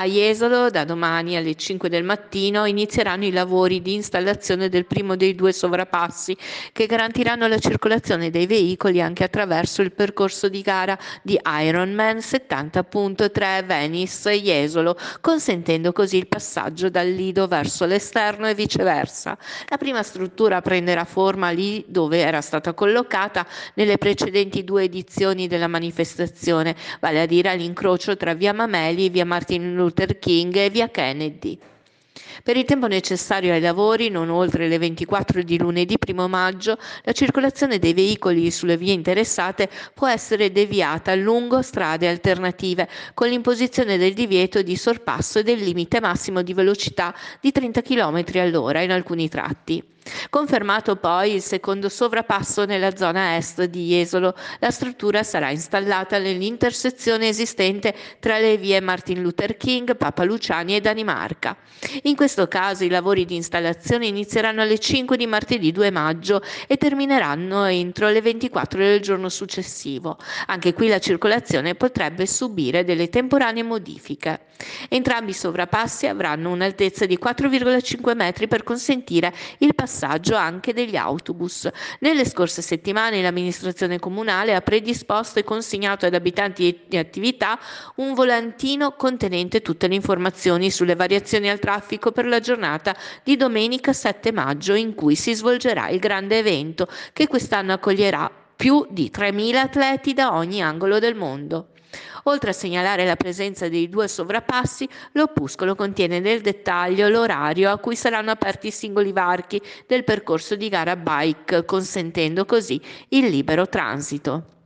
A Jesolo, da domani alle 5 del mattino, inizieranno i lavori di installazione del primo dei due sovrappassi che garantiranno la circolazione dei veicoli anche attraverso il percorso di gara di Ironman 70.3 Venice-Jesolo, consentendo così il passaggio dal lido verso l'esterno e viceversa. La prima struttura prenderà forma lì dove era stata collocata nelle precedenti due edizioni della manifestazione, vale a dire all'incrocio tra via Mameli, via Martin Luther King e via Kennedy. Per il tempo necessario ai lavori, non oltre le 24 di lunedì 1 maggio, la circolazione dei veicoli sulle vie interessate può essere deviata lungo strade alternative, con l'imposizione del divieto di sorpasso e del limite massimo di velocità di 30 km all'ora in alcuni tratti. Confermato poi il secondo sovrappasso nella zona est di Jesolo, la struttura sarà installata nell'intersezione esistente tra le vie Martin Luther King, Papa Luciani e Danimarca. In questo caso i lavori di installazione inizieranno alle 5 di martedì 2 maggio e termineranno entro le 24 del giorno successivo. Anche qui la circolazione potrebbe subire delle temporanee modifiche. Entrambi i sovrappassi avranno un'altezza di 4,5 metri per consentire il passaggio anche degli autobus. Nelle scorse settimane l'amministrazione comunale ha predisposto e consegnato ad abitanti di attività un volantino contenente tutte le informazioni sulle variazioni al traffico per la giornata di domenica 7 maggio in cui si svolgerà il grande evento che quest'anno accoglierà più di 3.000 atleti da ogni angolo del mondo. Oltre a segnalare la presenza dei due sovrappassi, l'opuscolo contiene nel dettaglio l'orario a cui saranno aperti i singoli varchi del percorso di gara bike, consentendo così il libero transito.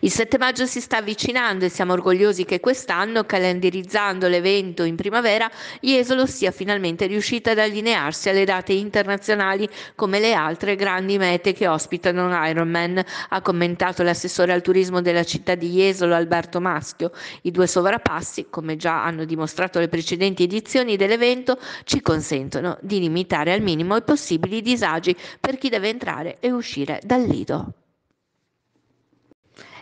Il 7 maggio si sta avvicinando e siamo orgogliosi che quest'anno, calendarizzando l'evento in primavera, Jesolo sia finalmente riuscita ad allinearsi alle date internazionali come le altre grandi mete che ospitano Ironman, ha commentato l'assessore al turismo della città di Jesolo Alberto Maschio. I due sovrappassi, come già hanno dimostrato le precedenti edizioni dell'evento, ci consentono di limitare al minimo i possibili disagi per chi deve entrare e uscire dal lido.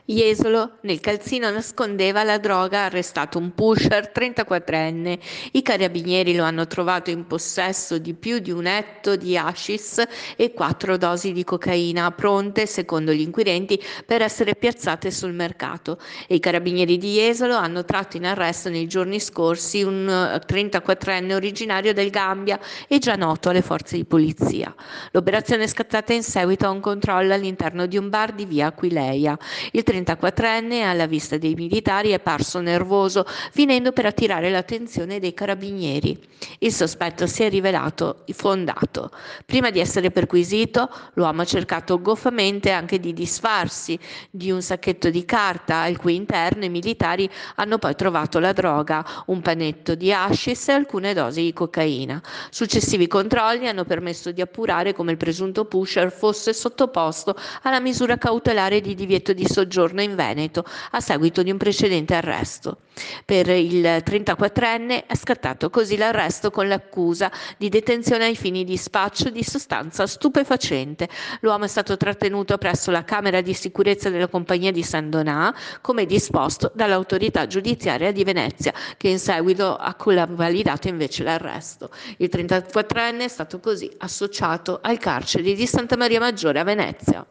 Jesolo nel calzino nascondeva la droga, arrestato un pusher 34enne. I carabinieri lo hanno trovato in possesso di più di un etto di hashish e quattro dosi di cocaina pronte, secondo gli inquirenti, per essere piazzate sul mercato. E I carabinieri di Jesolo hanno tratto in arresto nei giorni scorsi un 34enne originario del Gambia e già noto alle forze di polizia. L'operazione è scattata in seguito a un controllo all'interno di un bar di via Aquileia. Il 34enne alla vista dei militari è parso nervoso, finendo per attirare l'attenzione dei carabinieri. Il sospetto si è rivelato fondato. Prima di essere perquisito, l'uomo ha cercato goffamente anche di disfarsi di un sacchetto di carta al cui interno i militari hanno poi trovato la droga, un panetto di hashish e alcune dosi di cocaina. Successivi controlli hanno permesso di appurare come il presunto pusher fosse sottoposto alla misura cautelare di divieto di soggiorno soggiorno in Veneto a seguito di un precedente arresto. Per il 34enne è scattato così l'arresto con l'accusa di detenzione ai fini di spaccio di sostanza stupefacente. L'uomo è stato trattenuto presso la Camera di sicurezza della compagnia di San Donà, come disposto dall'autorità giudiziaria di Venezia, che in seguito ha validato invece l'arresto. Il 34enne è stato così associato al carcere di Santa Maria Maggiore a Venezia.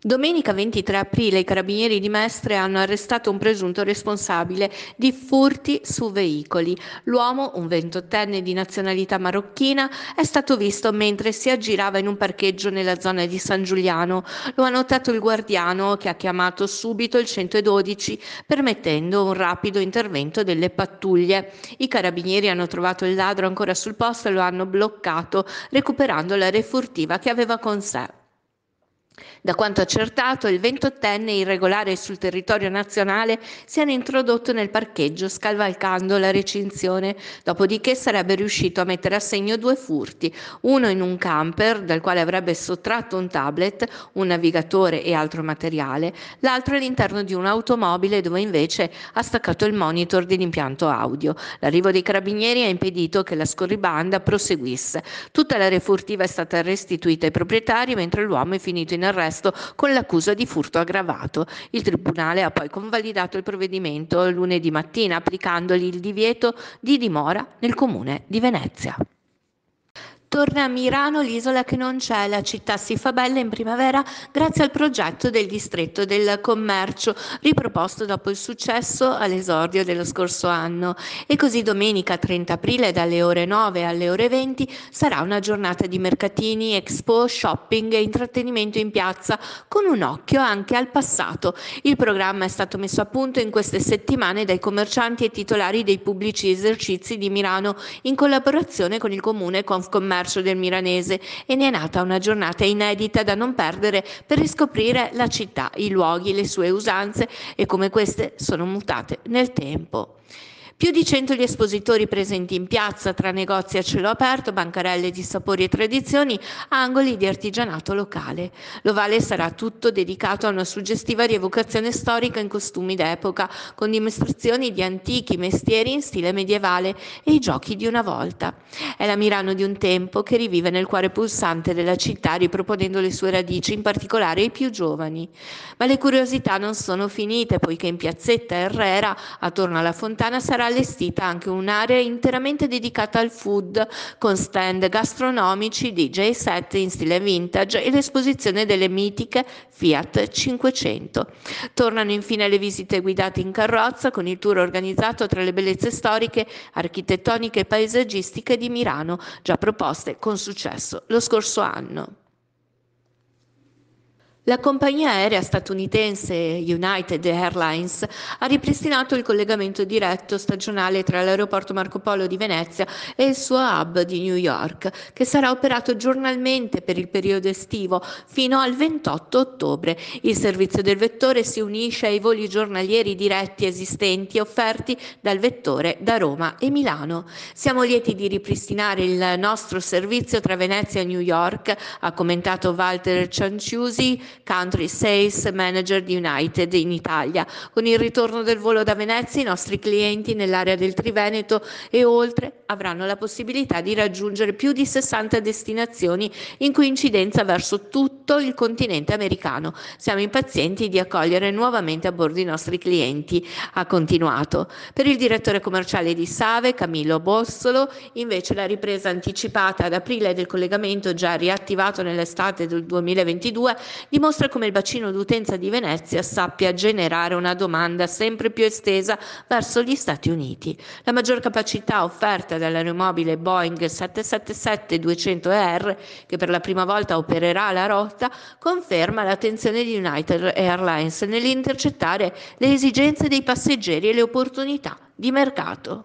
Domenica 23 aprile i carabinieri di Mestre hanno arrestato un presunto responsabile di furti su veicoli. L'uomo, un ventottenne di nazionalità marocchina, è stato visto mentre si aggirava in un parcheggio nella zona di San Giuliano. Lo ha notato il guardiano che ha chiamato subito il 112 permettendo un rapido intervento delle pattuglie. I carabinieri hanno trovato il ladro ancora sul posto e lo hanno bloccato recuperando la refurtiva che aveva con sé. Da quanto accertato, il ventottenne irregolare sul territorio nazionale si era introdotto nel parcheggio scavalcando la recinzione, dopodiché sarebbe riuscito a mettere a segno due furti, uno in un camper dal quale avrebbe sottratto un tablet, un navigatore e altro materiale, l'altro all'interno di un'automobile dove invece ha staccato il monitor dell'impianto audio. L'arrivo dei carabinieri ha impedito che la scorribanda proseguisse. Tutta la refurtiva è stata restituita ai proprietari mentre l'uomo è finito in arresto con l'accusa di furto aggravato. Il Tribunale ha poi convalidato il provvedimento lunedì mattina applicandogli il divieto di dimora nel comune di Venezia. Torna a Milano l'isola che non c'è, la città si fa bella in primavera grazie al progetto del distretto del commercio, riproposto dopo il successo all'esordio dello scorso anno. E così domenica 30 aprile dalle ore 9 alle ore 20 sarà una giornata di mercatini, expo, shopping e intrattenimento in piazza, con un occhio anche al passato. Il programma è stato messo a punto in queste settimane dai commercianti e titolari dei pubblici esercizi di Milano in collaborazione con il comune Confcommercio commercio del Milanese e ne è nata una giornata inedita da non perdere per riscoprire la città, i luoghi, le sue usanze e come queste sono mutate nel tempo. Più di 100 gli espositori presenti in piazza tra negozi a cielo aperto, bancarelle di sapori e tradizioni, angoli di artigianato locale. L'ovale sarà tutto dedicato a una suggestiva rievocazione storica in costumi d'epoca, con dimostrazioni di antichi mestieri in stile medievale e i giochi di una volta. È la Milano di un tempo che rivive nel cuore pulsante della città riproponendo le sue radici, in particolare ai più giovani. Ma le curiosità non sono finite, poiché in piazzetta Herrera, attorno alla fontana, sarà allestita anche un'area interamente dedicata al food, con stand gastronomici, DJ set in stile vintage e l'esposizione delle mitiche Fiat 500. Tornano infine le visite guidate in carrozza con il tour organizzato tra le bellezze storiche, architettoniche e paesaggistiche di Milano, già proposte con successo lo scorso anno. La compagnia aerea statunitense United Airlines ha ripristinato il collegamento diretto stagionale tra l'aeroporto Marco Polo di Venezia e il suo hub di New York, che sarà operato giornalmente per il periodo estivo fino al 28 ottobre. Il servizio del vettore si unisce ai voli giornalieri diretti esistenti offerti dal vettore da Roma e Milano. Siamo lieti di ripristinare il nostro servizio tra Venezia e New York, ha commentato Walter Cianciusi, Country Sales Manager di United in Italia. Con il ritorno del volo da Venezia i nostri clienti nell'area del Triveneto e oltre avranno la possibilità di raggiungere più di 60 destinazioni in coincidenza verso tutto il continente americano. Siamo impazienti di accogliere nuovamente a bordo i nostri clienti, ha continuato. Per il direttore commerciale di Save, Camillo Bossolo, invece la ripresa anticipata ad aprile del collegamento già riattivato nell'estate del 2022 dimostra come il bacino d'utenza di Venezia sappia generare una domanda sempre più estesa verso gli Stati Uniti. La maggior capacità offerta dall'aeromobile Boeing 777-200ER, che per la prima volta opererà la rotta, conferma l'attenzione di United Airlines nell'intercettare le esigenze dei passeggeri e le opportunità di mercato.